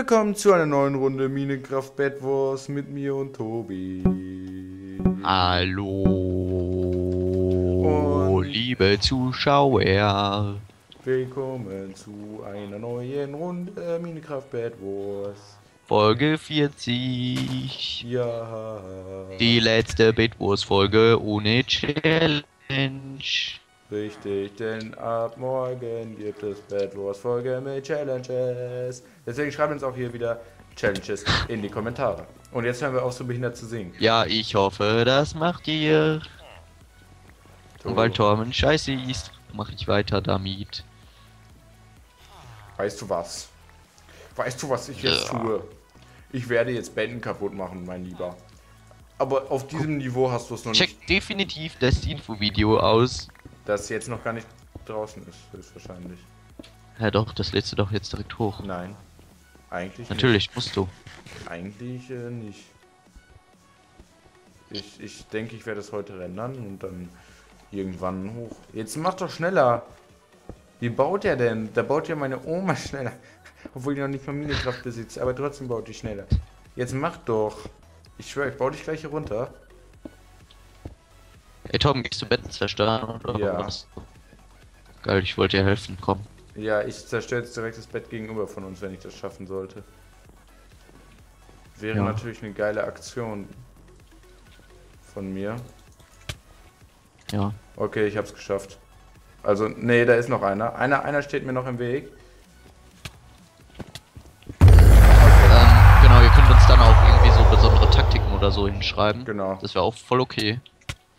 willkommen zu einer neuen Runde Minecraft Bad Wars mit mir und Tobi. Hallo, Und- liebe Zuschauer. Willkommen zu einer neuen Runde Minecraft Bad Wars. Folge 40. Ja. Die letzte Bitwurst-Folge ohne Challenge. Richtig, denn ab morgen gibt es Bad Wars Folge mit Challenges. Deswegen schreibt uns auch hier wieder Challenges in die Kommentare. Und jetzt hören wir auf, so behindert zu singen. Ja, ich hoffe, das macht ihr. Und weil Torben scheiße ist, mache ich weiter damit. Weißt du was? Weißt du, was ich jetzt Ja. tue? Ich werde jetzt Betten kaputt machen, mein Lieber. Aber auf diesem Niveau hast du es noch nicht, Check definitiv das Infovideo aus. Das jetzt noch gar nicht draußen ist, höchstwahrscheinlich. Ja doch, das lädst du doch jetzt direkt hoch. Nein. Eigentlich Natürlich, musst du. nicht. Eigentlich äh, nicht. Ich, ich denke, ich werde es heute rendern und dann irgendwann hoch. Jetzt mach doch schneller. Wie baut er denn? Da baut ja meine Oma schneller. Obwohl die noch nicht mal Minecraft besitzt, aber trotzdem baut die schneller. Jetzt mach doch. Ich schwöre, ich baue dich gleich hier runter. Ey Torben, gehst du Betten zerstören oder Ja. was? Geil, ich wollte dir helfen, komm. Ja, ich zerstöre jetzt direkt das Bett gegenüber von uns, wenn ich das schaffen sollte. Wäre Ja. natürlich eine geile Aktion von mir. Ja. Okay, ich hab's geschafft. Also, nee, da ist noch einer. Einer, einer steht mir noch im Weg. Ähm, genau, ihr könnt uns dann auch irgendwie so besondere Taktiken oder so hinschreiben. Genau. Das wäre auch voll okay.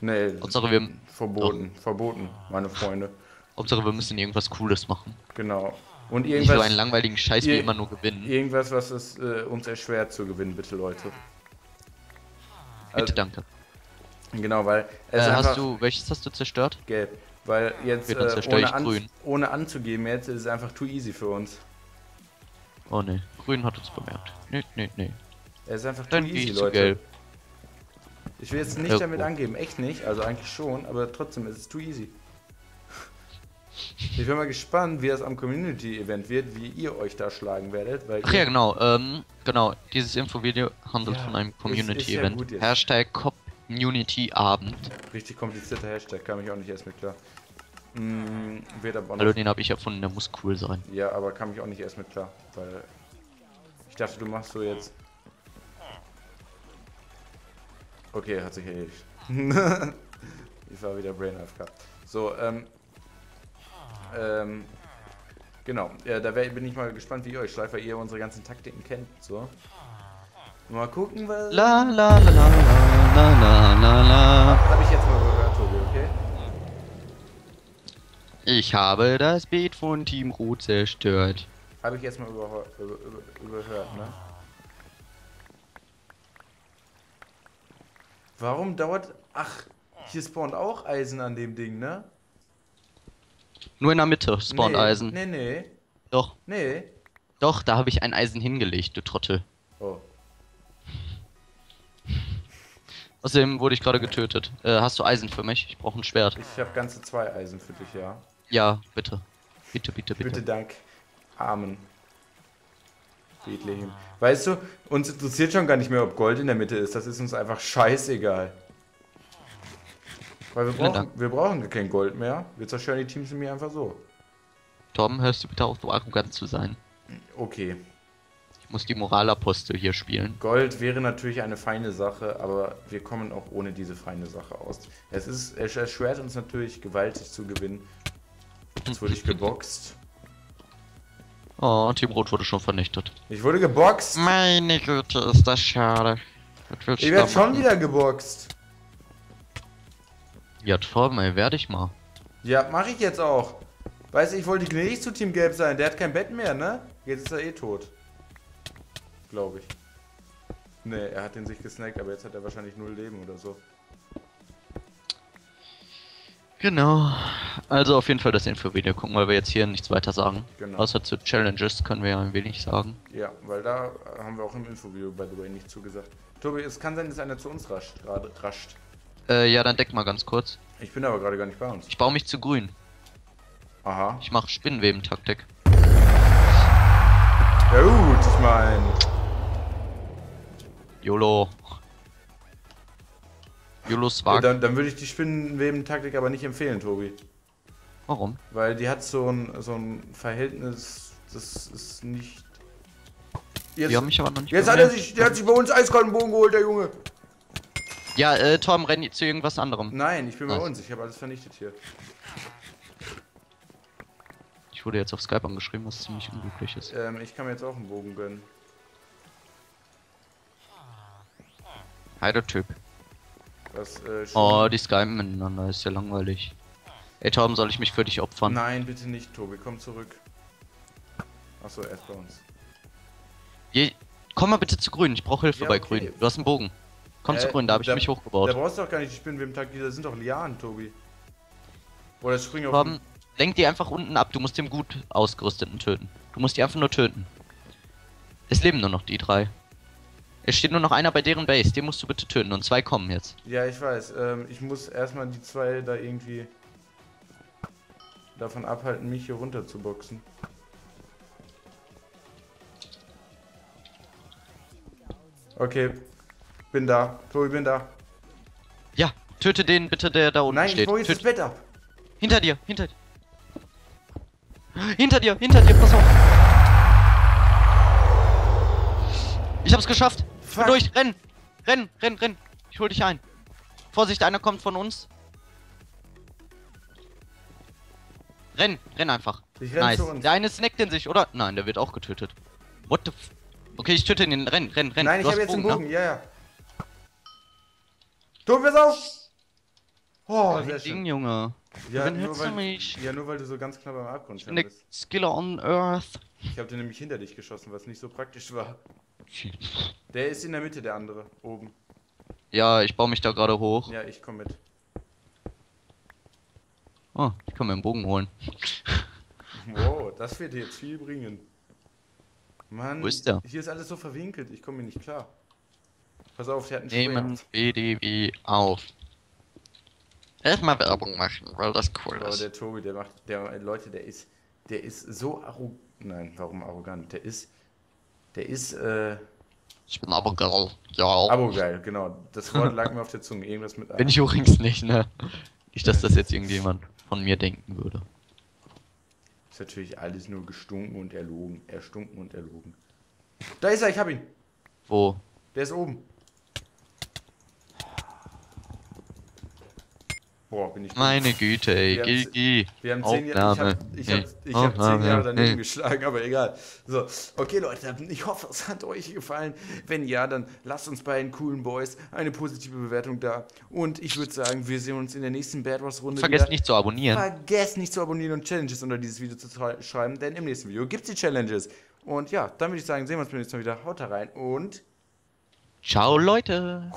Nee, Hauptsache wir, verboten. Verboten, meine Freunde. Hauptsache wir müssen irgendwas Cooles machen. Genau. Und Nicht so irgendwas, einen langweiligen Scheiß wie immer nur gewinnen. irgendwas was es äh, uns erschwert zu gewinnen, bitte, Leute. Bitte, Also, danke. genau, weil Äh, hast du, welches hast du zerstört? gelb. Weil jetzt Okay, äh, ohne, ich an, grün. ohne anzugeben, jetzt ist es einfach too easy für uns. Oh ne, grün hat uns bemerkt. Nee, nee, nee. Es ist einfach too Dann easy, Leute. gelb. Ich will jetzt nicht Ja, damit angeben, echt nicht, also eigentlich schon, aber trotzdem ist es too easy. Ich bin mal gespannt, wie das am Community-Event wird, wie ihr euch da schlagen werdet, weil Ach ja, genau, ähm, genau, dieses Infovideo handelt Ja, von einem ja Community-Event. jetzt. Hashtag Community-Abend. richtig komplizierter Hashtag, kam ich auch nicht erst mit klar. Mm, wird aber Hallo, den habe ich erfunden, der muss cool sein. ja, aber kam ich auch nicht erst mit klar, weil ich dachte, du machst so jetzt. Okay, hat sich erledigt. ich war wieder Brain AFK. So, ähm. Ähm. Genau, ja, da wär, bin ich mal gespannt, wie ihr euch Schleifer, ihr unsere ganzen Taktiken kennt. So. Mal gucken, was. La la la la la la la la. Hab ich jetzt mal gehört, Tobi, okay? Ich habe das Beet von Team Rot zerstört. Habe ich jetzt mal über, über, über, überhört, ne? Warum dauert. Ach, hier spawnt auch Eisen an dem Ding, ne? Nur in der Mitte spawnt nee, Eisen. Nee, nee, Doch, nee. doch, da habe ich ein Eisen hingelegt, du Trottel. Oh. Außerdem wurde ich gerade getötet. Äh, hast du Eisen für mich? Ich brauche ein Schwert. Ich habe ganze zwei Eisen für dich, ja. Ja, bitte. Bitte, bitte, bitte. Bitte Dank. Amen. Bethlehem. Weißt du, uns interessiert schon gar nicht mehr, ob Gold in der Mitte ist. Das ist uns einfach scheißegal. Weil wir brauchen, wir brauchen kein Gold mehr. Wir zerstören die Teams in mir einfach so. Tom, hörst du bitte auf, so arrogant zu sein? Okay. Ich muss die Moralapostel hier spielen. Gold wäre natürlich eine feine Sache, aber wir kommen auch ohne diese feine Sache aus. Es ist, es erschwert uns natürlich gewaltig zu gewinnen. Jetzt wurde ich geboxt. Oh, Team Rot wurde schon vernichtet. Ich wurde geboxt. Meine Güte, ist das schade. Willst Ich werde schon wieder geboxt. Ja, Torben, ey, werde ich mal. Ja, mache ich jetzt auch. Weißt du, ich wollte gnädig zu Team Gelb sein. Der hat kein Bett mehr, ne? Jetzt ist er eh tot. Glaube ich. Ne, er hat den sich gesnackt, aber jetzt hat er wahrscheinlich null Leben oder so. Genau. Also auf jeden Fall das Infovideo gucken, weil wir jetzt hier nichts weiter sagen. Genau. Außer zu Challenges können wir ja ein wenig sagen. Ja, weil da haben wir auch im Infovideo, by the way, nicht zugesagt. Tobi, es kann sein, dass einer zu uns rascht. Gerade rascht. Äh, ja, dann deck mal ganz kurz. Ich bin aber gerade gar nicht bei uns. Ich baue mich zu grün. Aha. Ich mache Spinnenweben-Taktik. Ja gut, ich mein. YOLO. YOLO Ja, Swag. dann, dann würde ich die Spinnenweben-Taktik aber nicht empfehlen, Tobi. Warum? Weil die hat so ein, so ein Verhältnis, das ist nicht. Jetzt, Die haben mich aber noch nicht jetzt hat er sich, der hat sich bei uns eiskalten Bogen geholt, der Junge. Ja, äh, Tom, renn zu irgendwas anderem. Nein, ich bin bei uns, ich habe alles vernichtet hier. Ich wurde jetzt auf Skype angeschrieben, was ziemlich unglücklich ist. Ähm, ich kann mir jetzt auch einen Bogen gönnen. Hi, der Typ. Das, äh, Oh, die Skypen miteinander, ist ja langweilig. Ey, Tom, soll ich mich für dich opfern? Nein, bitte nicht, Tobi, komm zurück. Achso, er ist bei uns. Je Komm mal bitte zu grün, ich brauche Hilfe Ja, bei okay. grün. Du hast einen Bogen. Komm zu Äh, grün, da habe ich mich Da hochgebaut. brauchst du doch gar nicht die Spinnenweben-Taktik, da sind doch Lianen, Tobi. Oder spring auf. Tom, lenk die einfach unten ab, du musst den gut ausgerüsteten töten. Du musst die einfach nur töten. Es leben nur noch die drei. Es steht nur noch einer bei deren Base, den musst du bitte töten und zwei kommen jetzt. Ja, ich weiß. Ähm, ich muss erstmal die zwei da irgendwie davon abhalten, mich hier runter zu boxen. Okay, bin da. Tobi, bin da. Ja, töte den bitte, der da unten Nein, steht. baue jetzt das Bett ab. hinter dir, hinter dir. Hinter dir, hinter dir, pass auf. Ich hab's geschafft. Bin Fuck. durch, renn, renn, renn, renn. Ich hol dich ein. Vorsicht, einer kommt von uns. Renn, renn einfach. Ich renn nice. zu uns. Der eine snackt in sich, oder? Nein, der wird auch getötet. What the f Okay, ich töte ihn. Renn, renn, renn. Nein, ich Du hast habe jetzt den ne? Bogen. Ja, ja. Tobi, pass auf! Oh, Oh, sehr Ding, schön. Junge. Ja Wann nur, du weil, mich? ja, nur weil du so ganz knapp am Abgrund Ich standest. Skiller on Earth. Ich habe den nämlich hinter dich geschossen, was nicht so praktisch war. Der ist in der Mitte, der andere. Oben. Ja, ich baue mich da gerade hoch. Ja, ich komme mit. Oh, ich kann mir einen Bogen holen. Wow, das wird jetzt viel bringen. Mann, Wo ist der? hier ist alles so verwinkelt, ich komme hier nicht klar. Pass auf, der hat einen Nehmen Schwert. BDW auf. Erstmal Werbung machen, weil das cool Oh, ist. der Tobi, der macht, der, Leute, der ist, der ist so arrogant. Nein, warum arrogant? Der ist, der ist, äh, Ich bin aber geil. Ja. abo geil, genau. Das Wort lag mir auf der Zunge, irgendwas mit Bin ich übrigens nicht, ne? Nicht, dass das jetzt irgendjemand von mir denken würde. Ist natürlich alles nur gestunken und erlogen. Erstunken und erlogen. Da ist er, ich hab ihn. Wo? Der ist oben. Boah, bin ich. Meine Güte, ey. Geh. Wir haben zehn Jahre, ich Aufnahme. hab, ich hab, zehn. Jahre daneben geschlagen, aber egal. So, okay Leute, ich hoffe, es hat euch gefallen. Wenn ja, dann lasst uns bei den coolen Boys eine positive Bewertung da. Und ich würde sagen, wir sehen uns in der nächsten Bad Wars Runde Vergesst wieder. nicht zu abonnieren. Vergesst nicht zu abonnieren und Challenges unter dieses Video zu schrei- schreiben, denn im nächsten Video gibt's die Challenges. Und ja, dann würde ich sagen, sehen wir uns beim nächsten Mal wieder. Haut da rein und Ciao, Leute.